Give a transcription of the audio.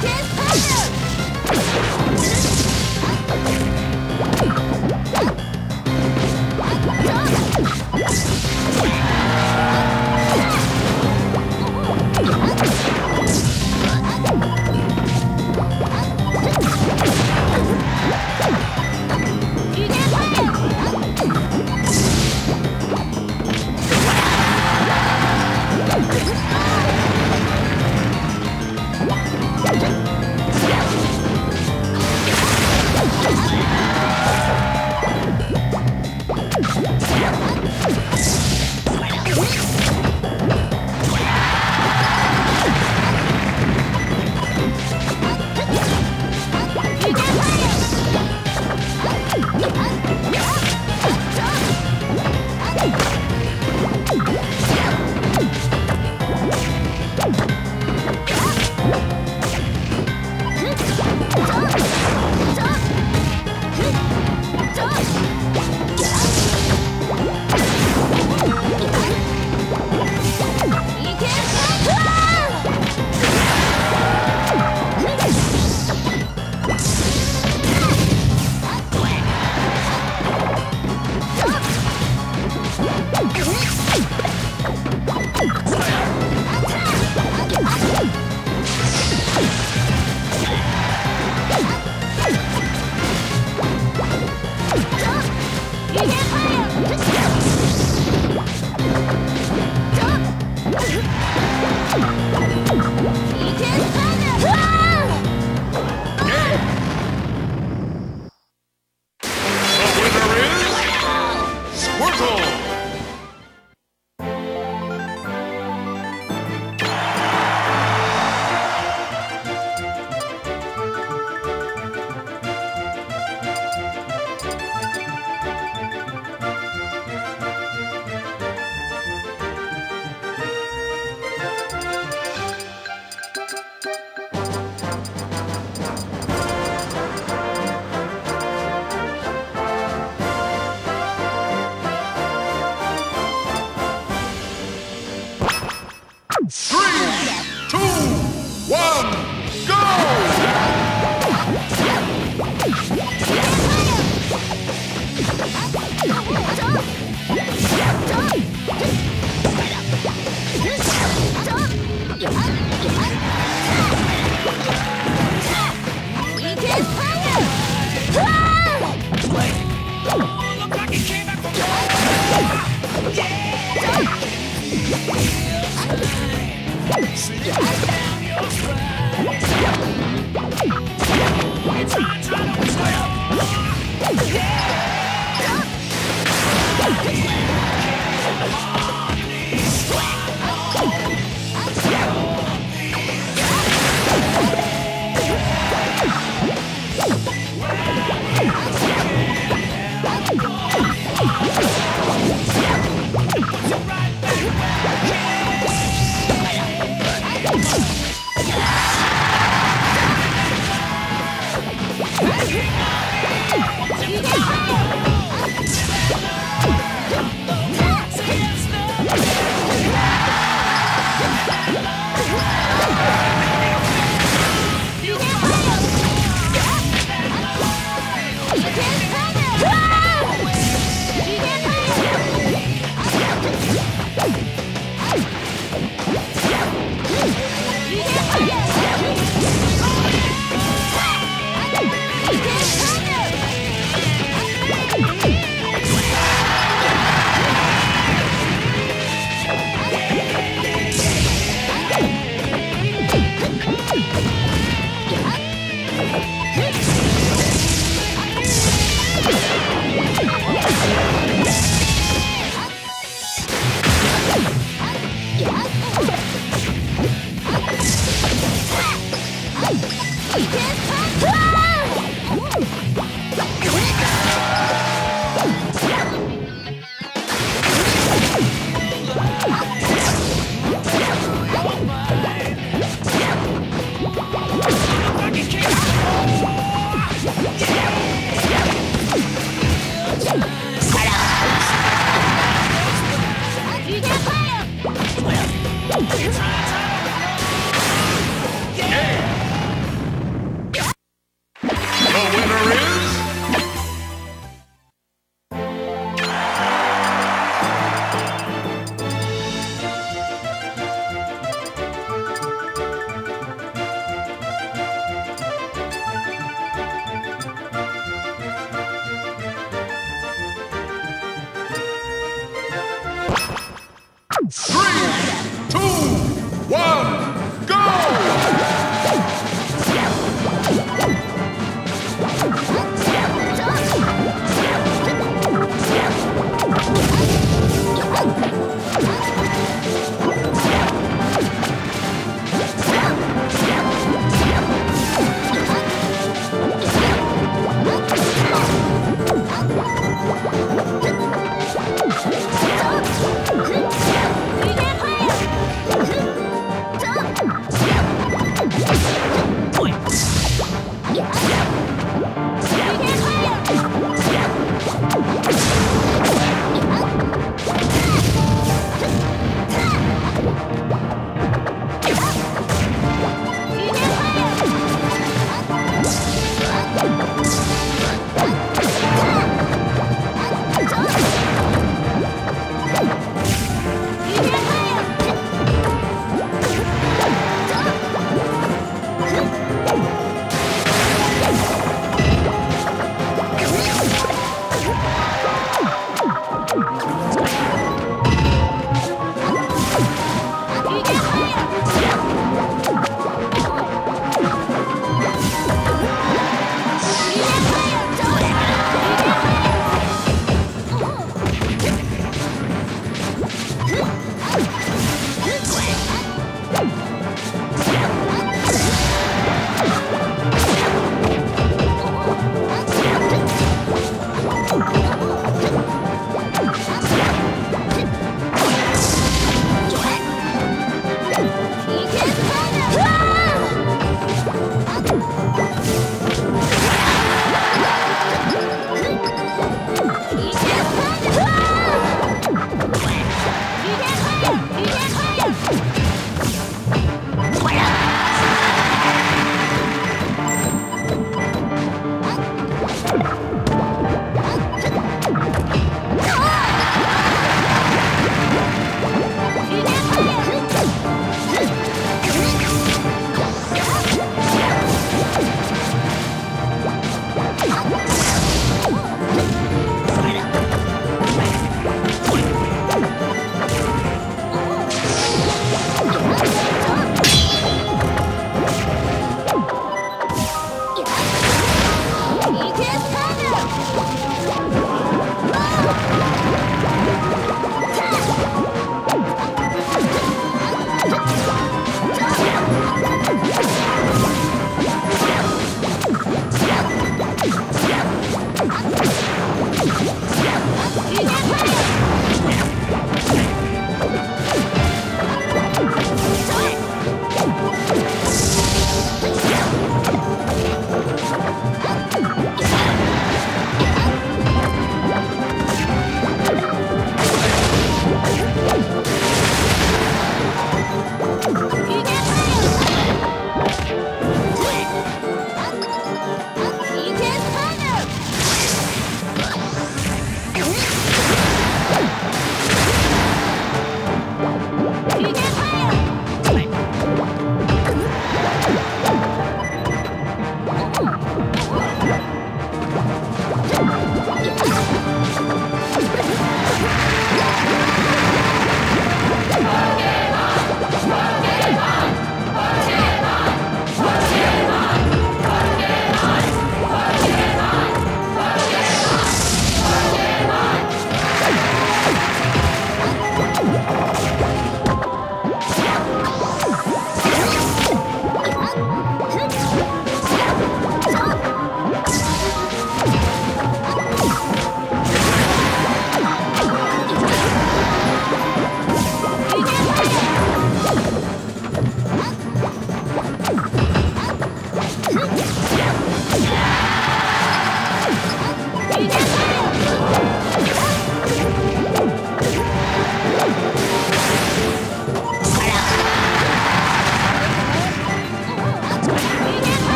Hey! Cha-cha! Yeah! winner.